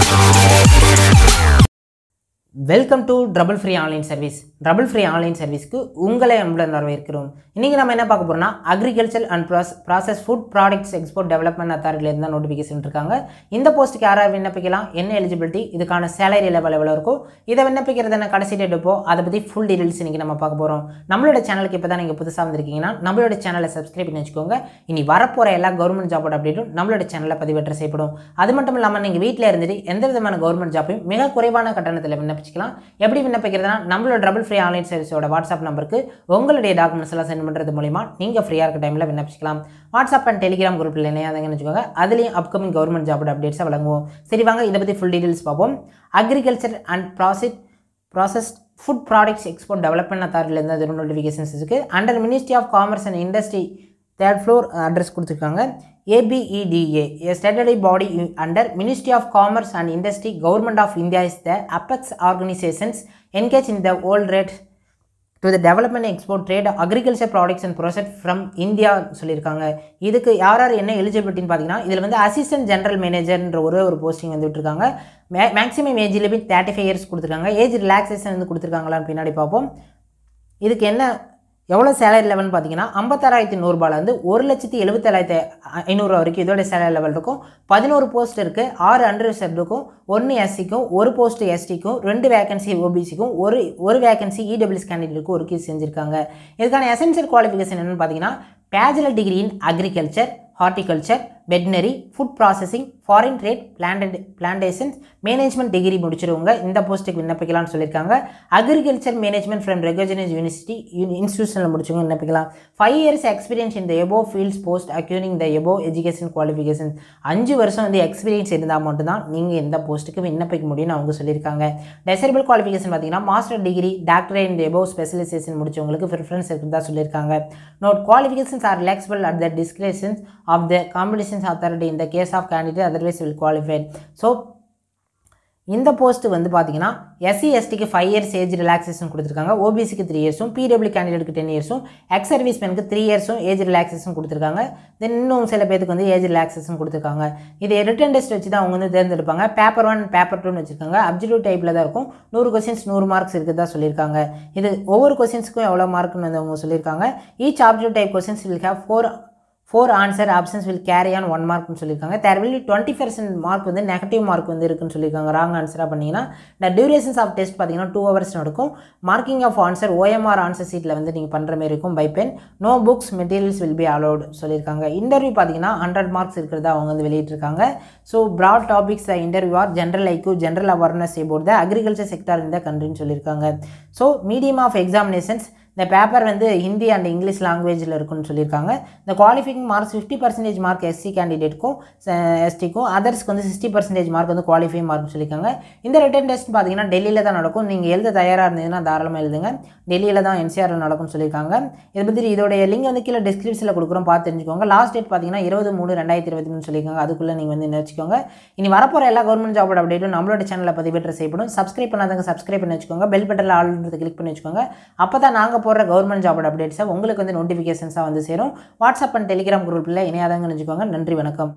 Oh. Welcome to trouble free online service trouble free online சர்வீஸ்க்கு உங்களை அன்புடன் வரவேற்கிறோம். இன்றைக்கி நம்ம என்ன பார்க்க போகிறோம்னா agriculture and pros process food products export development அத்தாரிட்டிலேருந்து தான் நோட்டிஃபிகேஷன் இருக்காங்க. இந்த போஸ்ட்டுக்கு யாராவது விண்ணப்பிக்கலாம் என்ன எலிஜிபிலிட்டி இதுக்கான சேலரி லெவல் எவ்வளோ இருக்கும் இதை விண்ணப்பிக்கிறது என்ன கடைசி டேட் இப்போ அதை பற்றி ஃபுல் டீடைல்ஸ் இன்றைக்கி நம்ம பார்க்க போகிறோம் நம்மளோட சேனலுக்கு இப்போ தான் நீங்கள் புதுசாக வந்திருக்கீங்கன்னா நம்மளோட சேனலை சப்ஸ்கிரைப் பண்ணி வச்சுக்கோங்க. இனி வரப்போகிற எல்லா கவர்மெண்ட் ஜாபோட அப்டேட்டும் நம்மளோட சேனலில் பதிவேற்ற செய்யப்படும். அது மட்டும் இல்லாமல் நீங்கள் வீட்டில் இருந்துட்டு எந்த விதமான கவர்மெண்ட் ஜாப்பையும் மிக குறைவான கட்டணத்தில் வச்சுக்கலாம். எப்படி விண்ணப்பிக்கிறதுனா நம்மளோட டபுள் ஃப்ரீ ஆன்லைன் சர்வீஸோட வாட்ஸ்அப் நம்பருக்கு உங்களுடைய டாக்குமெண்ட்ஸ் எல்லாம் சென்ட் பண்ணுறது மூலிமா நீங்கள் ஃப்ரீயாக இருக்க டைமில் விண்ணப்பிச்சிக்கலாம். வாட்ஸ்அப் அண்ட் டெலிகிராம் குரூப்பில் இணையாதங்கன்னு வச்சுக்கோங்க. அதுலேயும் அப்கமிங் கவர்மெண்ட் ஜாபோட அப்டேட்ஸை வழங்குவோம் சரி வாங்க இதை பற்றி ஃபுல் டீடைல்ஸ் பார்ப்போம். Agriculture and processed process food products export development அத்தாரிட்டிலேருந்து அது நோட்டிஃபிகேஷன்ஸ் இருக்குது under ministry of commerce and industry third floor address கொடுத்துருக்காங்க. ABEDA, a statutory body in- under Ministry of Commerce and Industry, Government of India is the apex organizations engaged in the world to the development export trade agriculture products and process from India சொல்லியிருக்காங்க. இதுக்கு யார் யார் என்ன எலிஜிபிலிட்டின்னு பார்த்தீங்கன்னா இதில் வந்து assistant general மேனேஜர்ன்ற ஒரே ஒரு போஸ்டிங் வந்து இருக்காங்க மே maximum age limit thirty five years கொடுத்துருக்காங்க. ஏஜ் ரிலாக்ஸேஷன் வந்து கொடுத்துருக்காங்களான்னு பின்னாடி பார்ப்போம். இதுக்கு என்ன எவ்வளோ சேலரி லெவல்னு பார்த்தீங்கன்னா ஐம்பத்தாறாயிரத்தி நூறுரூபாலேருந்து ஒரு லட்சத்தி எழுபத்தேழாயிரத்தி ஐநூறுரூவா வரைக்கும் இதோட சேலரி லெவல் இருக்கும். பதினோரு போஸ்ட் இருக்குது ஆறு அண்டர் இருக்கும் ஒன்று எஸ்சிக்கும் ஒரு போஸ்ட் எஸ்டிக்கும் ரெண்டு வேகன்சி ஓபிசிக்கும் ஒரு ஒரு வேகன்சி இடபிள்யூஎஸ் கேண்டிடேட்டுக்கும் ஒதுக்கீடு செஞ்சுருக்காங்க. இதுக்கான எசென்சியல் குவாலிஃபிகேஷன் என்னென்னு பார்த்தீங்கன்னா bachelor degree in agriculture horticulture veterinary food processing foreign trade planted plantations management degree முடிச்சிருவங்க. இந்த போஸ்ட்டுக்கு விண்ணப்பிக்கலாம்னு சொல்லியிருக்காங்க. Agriculture management from recognise university இன்ஸ்டியூஷனில் முடிச்சவங்க விண்ணப்பிக்கலாம். ஃபைவ் இயர்ஸ் எக்ஸ்பீரியன்ஸ் இந்த above fields post acquiring the above education qualification அஞ்சு வருஷம் வந்து எக்ஸ்பீரியன்ஸ் இருந்தால் மட்டும்தான் நீங்கள் எந்த போஸ்ட்டுக்கு விண்ணப்பிக்க முடியும்னு அவங்க சொல்லியிருக்காங்க. டெசரபிள் குவாலிஃபிகேஷன் பார்த்தீங்கன்னா மாஸ்டர் டிகிரி டாக்டரே இந்த எபோ ஸ்பெஷலைசேஷன் முடிச்சவங்களுக்கு ப்ரிஃபரன்ஸ் இருக்குதா சொல்லியிருக்காங்க. Note qualifications are relaxable at the discretion of the competitions authority இந்த case of candidate otherwise will qualified so இந்த போஸ்ட் வந்து பார்த்தீங்கன்னா எஸ்சி எஸ்டிக்கு ஃபைவ் இயர்ஸ் ஏஜ் ரிலாக்ஸேஷன் கொடுத்துருக்காங்க. ஓபிசிக்கு த்ரீ இயர்ஸும் பிடபிள்யூ கேண்டிடேட்டுக்கு டென் இயர்ஸும் எக்ஸ் சர்வீஸ் மேனுக்கு த்ரீ இயர்ஸும் ஏஜ் ரிலாக்ஸேஷன் கொடுத்துருக்காங்க. தென் இன்னும் சில பேருக்கு வந்து ஏஜ் ரிலாக்ஸேஷன் கொடுத்துருக்காங்க. இது ரிட்டன் டெஸ்ட் வச்சு தான் அவங்க வந்து தேர்ந்தெடுப்பாங்க. பேப்பர் ஒன் பேப்பர் டூன்னு வச்சுருக்காங்க. அப்சல்யூட் டைப்பில் தான் இருக்கும். நூறு கொஸ்டின்ஸ் நூறு மார்க்ஸ் இருக்குது தான் சொல்லியிருக்காங்க. இது ஒவ்வொரு கொஸ்டின்ஸுக்கும் எவ்வளோ மார்க்னு வந்து அவங்க சொல்லியிருக்காங்க. Each absolute type questions will have four four answer options will carry on one மார்க்னு சொல்லியிருக்காங்க there will twenty percent mark வந்து நெகட்டிவ் மார்க் வந்து இருக்குன்னு சொல்லியிருக்காங்க ராங் ஆன்சராக பண்ணிங்கன்னா இந்த டியூரேஷன்ஸ் ஆஃப் டெஸ்ட் பார்த்தீங்கன்னா டூ ஹவர்ஸ் நடக்கும். Marking of answer OMR answer சீட்டில் வந்து நீங்கள் பண்ணுற மாதிரி இருக்கும் by pen no books materials will be allowed சொல்லியிருக்காங்க இன்டர்வியூ பார்த்தீங்கன்னா ஹண்ட்ரட் மார்க்ஸ் இருக்கிறதா அவங்க வந்து வெளியிட்டிருக்காங்க. So broad topics interview are general IQ general awareness about the agriculture sector இந்த கண்ட்ரின்னு சொல்லியிருக்காங்க ஸோ மீடியம் ஆஃப் எக்ஸாமினேஷன்ஸ் இந்த பேப்பர் வந்து ஹிந்தி அண்ட் இங்கிலீஷ் லாங்குவேஜில் இருக்குன்னு சொல்லியிருக்காங்க. இந்த qualifying marks fifty percentage mark SC கேண்டிடேட்டுக்கும் எஸ்டிக்கும் அதர்ஸ்க்கு வந்து சிக்ஸ்டி பர்சன்டேஜ் மார்க் வந்து குவாலிஃபை மார்க்னு சொல்லியிருக்காங்க. இந்த ரிட்டன் டெஸ்ட் பார்த்தீங்கன்னா டெல்லியில் தான் நடக்கும். நீங்கள் எழுத தயாராக இருந்ததுன்னா தாராளமாக எழுதுங்க. டெல்லியில் தான் என்சிஆரில் நடக்கும்னு சொல்லியிருக்காங்க. இதை பற்றி இதோடைய லிங்க் வந்து கீழே டிஸ்கிரிப்ஷனில் கொடுக்குறோம். பார்த்து தெரிஞ்சுக்கோங்க. லாஸ்ட் டேட் பார்த்தீங்கன்னா இருபது மூணு ரெண்டாயிரத்தி இருபத்தி மூணு சொல்லியிருக்காங்க. அதுக்குள்ளே நீங்கள் வந்து நினச்சிக்கோங்க. இனி வரப்போகிற எல்லா கவர்மெண்ட் ஜாபோட அப்டேட்டும் நம்மளோட சேனலில் பதிவேற்ற செய்யப்படும். சப்ஸ்கிரைப் பண்ணாதவங்க சப்ஸ்கிரைப் பண்ணி வச்சுக்கோங்க. பெல் பட்டனில் ஆல்ன்றது கிளிக் பண்ணி வச்சுக்கோங்க. அப்போ தான் நாங்கள் போடுற கவர்மெண்ட் ஜாபோட அப்டேட்ஸை உங்களுக்கு வந்து நோட்டிஃபிகேஷன்ஸாக வந்து சேரும். வாட்ஸ்அப் அண்ட் டெலிகிராம் குரூப்பில் இணையாதாங்க நினச்சிக்கோங்க நன்றி வணக்கம்.